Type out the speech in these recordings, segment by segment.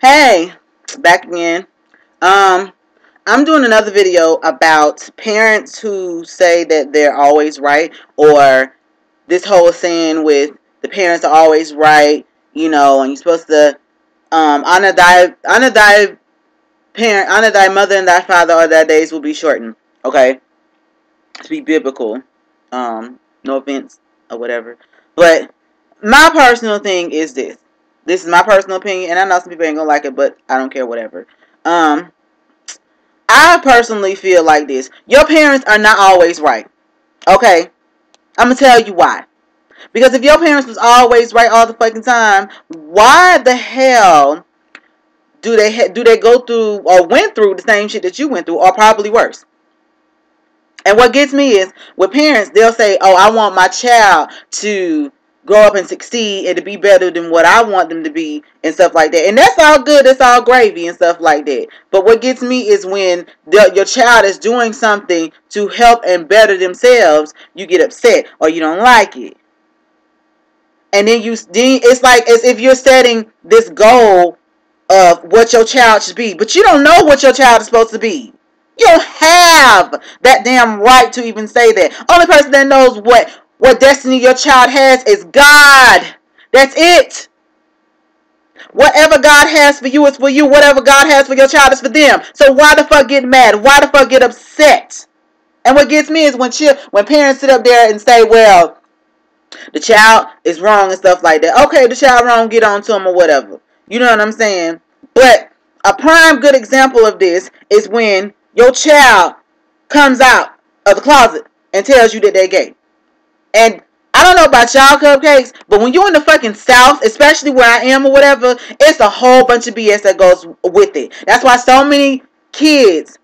Hey, back again. Um, I'm doing another video about parents who say that they're always right, or this whole saying with the parents are always right, you know, and you're supposed to um, honor thy honor thy parent, honor thy mother and thy father, or thy days will be shortened. Okay, to be biblical. Um, no offense or whatever, but my personal thing is this. This is my personal opinion, and I know some people ain't gonna like it, but I don't care, whatever. Um, I personally feel like this. Your parents are not always right. Okay? I'm gonna tell you why. Because if your parents was always right all the fucking time, why the hell do they do they go through or went through the same shit that you went through, or probably worse? And what gets me is with parents, they'll say, "Oh, I want my child to grow up and succeed and to be better than what I want them to be and stuff like that. And that's all good. That's all gravy and stuff like that. But what gets me is when the, your child is doing something to help and better themselves, you get upset or you don't like it. And then you then it's like as if you're setting this goal of what your child should be, but you don't know what your child is supposed to be. You don't have that damn right to even say that. Only person that knows what what destiny your child has is God. That's it. Whatever God has for you is for you. Whatever God has for your child is for them. So why the fuck get mad? Why the fuck get upset? And what gets me is when when parents sit up there and say, "Well, the child is wrong and stuff like that." Okay, the child wrong, get on to him or whatever. You know what I'm saying? But a prime good example of this is when your child comes out of the closet and tells you that they're gay. And I don't know about y'all cupcakes, but when you're in the fucking South, especially where I am or whatever, it's a whole bunch of BS that goes with it. That's why so many kids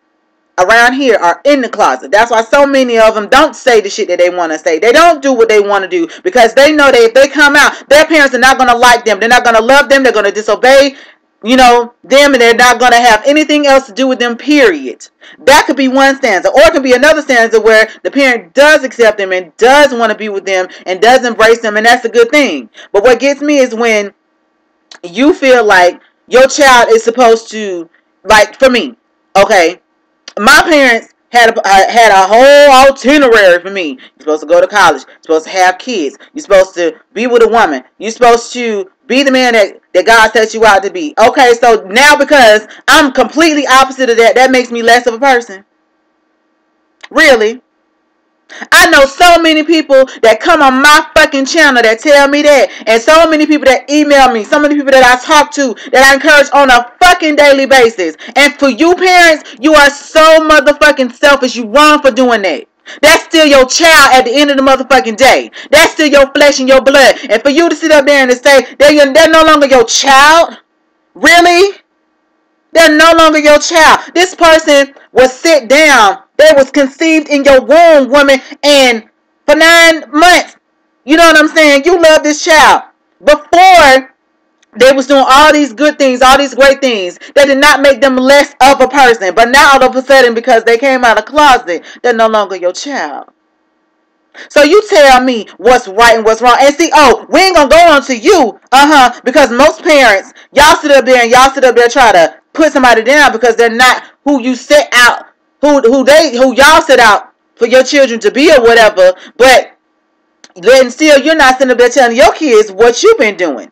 around here are in the closet. That's why so many of them don't say the shit that they want to say. They don't do what they want to do because they know that if they come out, their parents are not going to like them. They're not going to love them. They're going to disobey you know, them and they're not going to have anything else to do with them, period. That could be one stanza. Or it could be another stanza where the parent does accept them and does want to be with them and does embrace them, and that's a good thing. But what gets me is when you feel like your child is supposed to, like for me, okay, my parents had a, uh, had a whole itinerary for me. You're supposed to go to college. You're supposed to have kids. You're supposed to be with a woman. You're supposed to be the man that, that God sets you out to be. Okay, so now because I'm completely opposite of that, that makes me less of a person. Really? I know so many people that come on my fucking channel that tell me that. And so many people that email me. So many people that I talk to that I encourage on a fucking daily basis. And for you parents, you are so motherfucking selfish. You wrong for doing that. That's still your child at the end of the motherfucking day. That's still your flesh and your blood. And for you to sit up there and say they're, they're no longer your child, really? They're no longer your child. This person was sit down. They was conceived in your womb, woman, and for nine months. You know what I'm saying? You love this child. Before they was doing all these good things, all these great things. That did not make them less of a person. But now all of a sudden, because they came out of closet, they're no longer your child. So you tell me what's right and what's wrong. And see, oh, we ain't gonna go on to you, uh-huh, because most parents, y'all sit up there and y'all sit up there try to put somebody down because they're not who you set out, who who they who y'all set out for your children to be or whatever. But then still, you're not sitting up there telling your kids what you've been doing.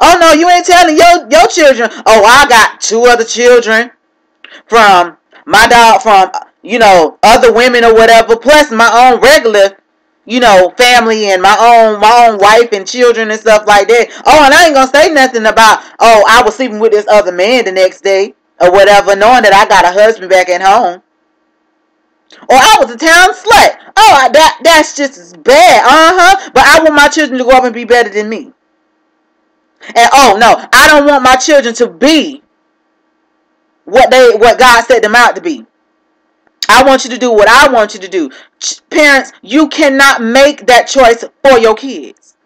Oh no, you ain't telling your your children. Oh, I got two other children from my dog from you know other women or whatever, plus my own regular you know family and my own my own wife and children and stuff like that. Oh, and I ain't gonna say nothing about oh I was sleeping with this other man the next day or whatever, knowing that I got a husband back at home. Or I was a town slut. Oh, that that's just as bad. Uh huh. But I want my children to grow up and be better than me. And oh no, I don't want my children to be what they what God set them out to be. I want you to do what I want you to do. Parents, you cannot make that choice for your kids.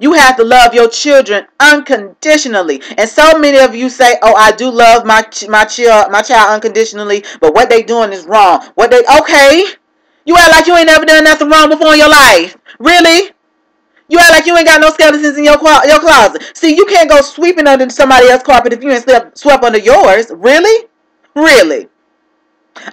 You have to love your children unconditionally. And so many of you say, "Oh, I do love my my child my child unconditionally, but what they doing is wrong." What they okay? You act like you ain't never done nothing wrong before in your life. Really? You act like you ain't got no skeletons in your your closet. See, you can't go sweeping under somebody else's carpet if you ain't swept, swept under yours. Really? Really?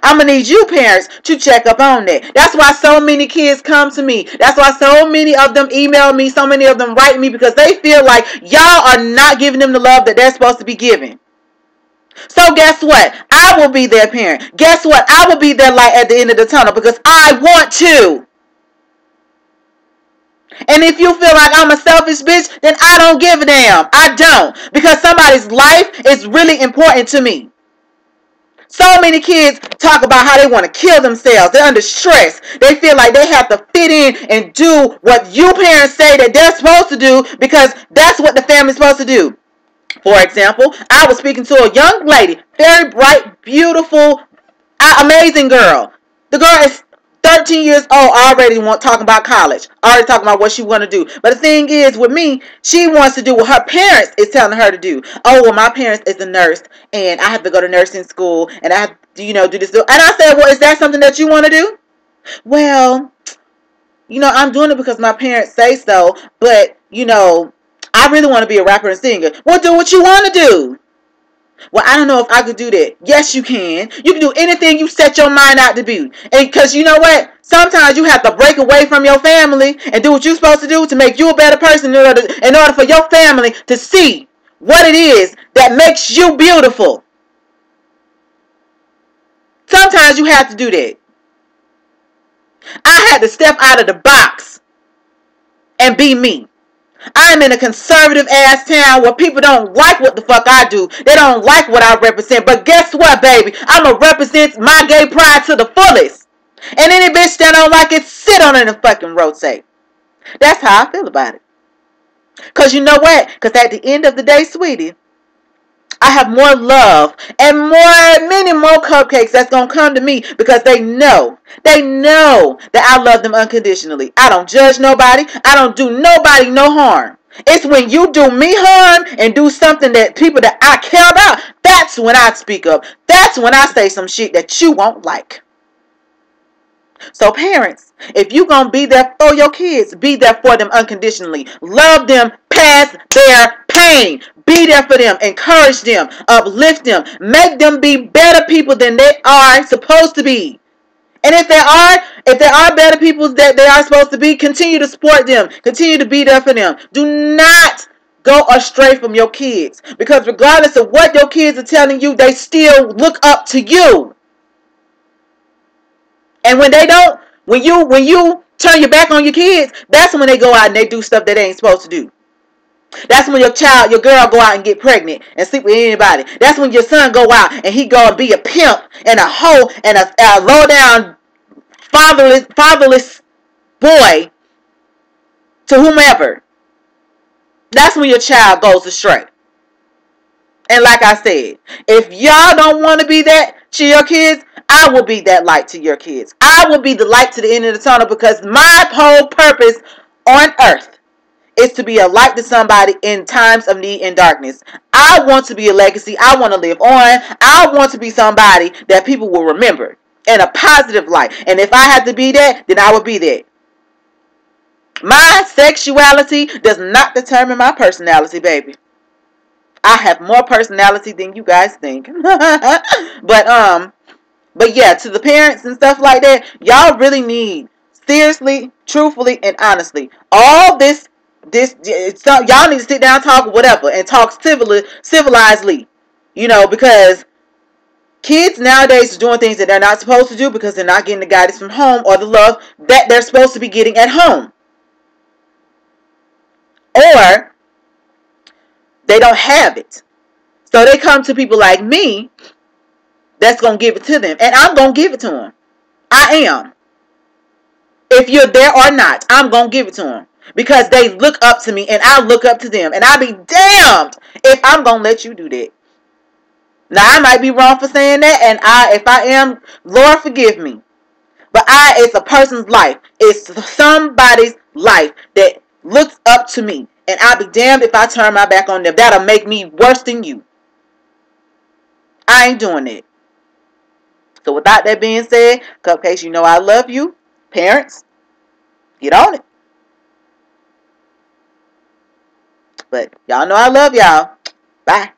I'm gonna need you parents to check up on that. That's why so many kids come to me. That's why so many of them email me, so many of them write me because they feel like y'all are not giving them the love that they're supposed to be giving. So guess what? I will be their parent. Guess what? I will be their light at the end of the tunnel because I want to. And if you feel like I'm a selfish bitch, then I don't give a damn. I don't. Because somebody's life is really important to me. So many kids talk about how they want to kill themselves. They're under stress. They feel like they have to fit in and do what you parents say that they're supposed to do because that's what the family's supposed to do. For example, I was speaking to a young lady, very bright, beautiful, amazing girl. The girl is 13 years old already want talking about college. Already talking about what she want to do. But the thing is with me she wants to do what her parents is telling her to do. Oh well my parents is a nurse and i have to go to nursing school and i have to you know do this and i said well is that something that you want to do? Well you know i'm doing it because my parents say so but you know i really want to be a rapper and singer. Well do what you want to do well, I don't know if I could do that. Yes, you can. You can do anything you set your mind out to be. And because you know what? Sometimes you have to break away from your family and do what you're supposed to do to make you a better person in order, in order for your family to see what it is that makes you beautiful. Sometimes you have to do that. I had to step out of the box and be me. I'm in a conservative ass town where people don't like what the fuck I do. They don't like what I represent. But guess what, baby? I'ma represent my gay pride to the fullest. And any bitch that don't like it, sit on it and fucking rotate. That's how I feel about it. Cause you know what? Cause at the end of the day, sweetie, I have more love and more, many more cupcakes that's going to come to me because they know, they know that I love them unconditionally. I don't judge nobody. I don't do nobody no harm. It's when you do me harm and do something that people that I care about, that's when I speak up. That's when I say some shit that you won't like. So parents, if you going to be there for your kids, be there for them unconditionally. Love them past their pain. Be there for them. Encourage them. Uplift them. Make them be better people than they are supposed to be. And if there are, if there are better people that they are supposed to be, continue to support them. Continue to be there for them. Do not go astray from your kids. Because regardless of what your kids are telling you, they still look up to you. And when they don't, when you when you turn your back on your kids, that's when they go out and they do stuff that they ain't supposed to do. That's when your child, your girl go out and get pregnant and sleep with anybody. That's when your son go out and he go and be a pimp and a hoe and a, a low down fatherless fatherless boy to whomever. That's when your child goes astray. And like I said, if y'all don't want to be that to your kids, I will be that light to your kids. I will be the light to the end of the tunnel because my whole purpose on earth is to be a light to somebody in times of need and darkness. I want to be a legacy. I want to live on. I want to be somebody that people will remember in a positive light. And if I had to be that, then I would be that. My sexuality does not determine my personality, baby. I have more personality than you guys think. but um but yeah, to the parents and stuff like that, y'all really need seriously, truthfully, and honestly. All this this so y'all need to sit down, talk whatever, and talk civilly, civilizedly. You know, because kids nowadays are doing things that they're not supposed to do because they're not getting the guidance from home or the love that they're supposed to be getting at home. Or they don't have it. So they come to people like me that's to give it to them. And I'm to give it to them. I am. If you're there or not, I'm to give it to them because they look up to me and I look up to them. And I'll be damned if I'm going to let you do that. Now, I might be wrong for saying that. And I, if I am, Lord, forgive me. But I, it's a person's life. It's somebody's life that looks up to me. And I'll be damned if I turn my back on them. That'll make me worse than you. I ain't doing it. So without that being said, Cupcakes, you know I love you. Parents, get on it. But y'all know I love y'all. Bye.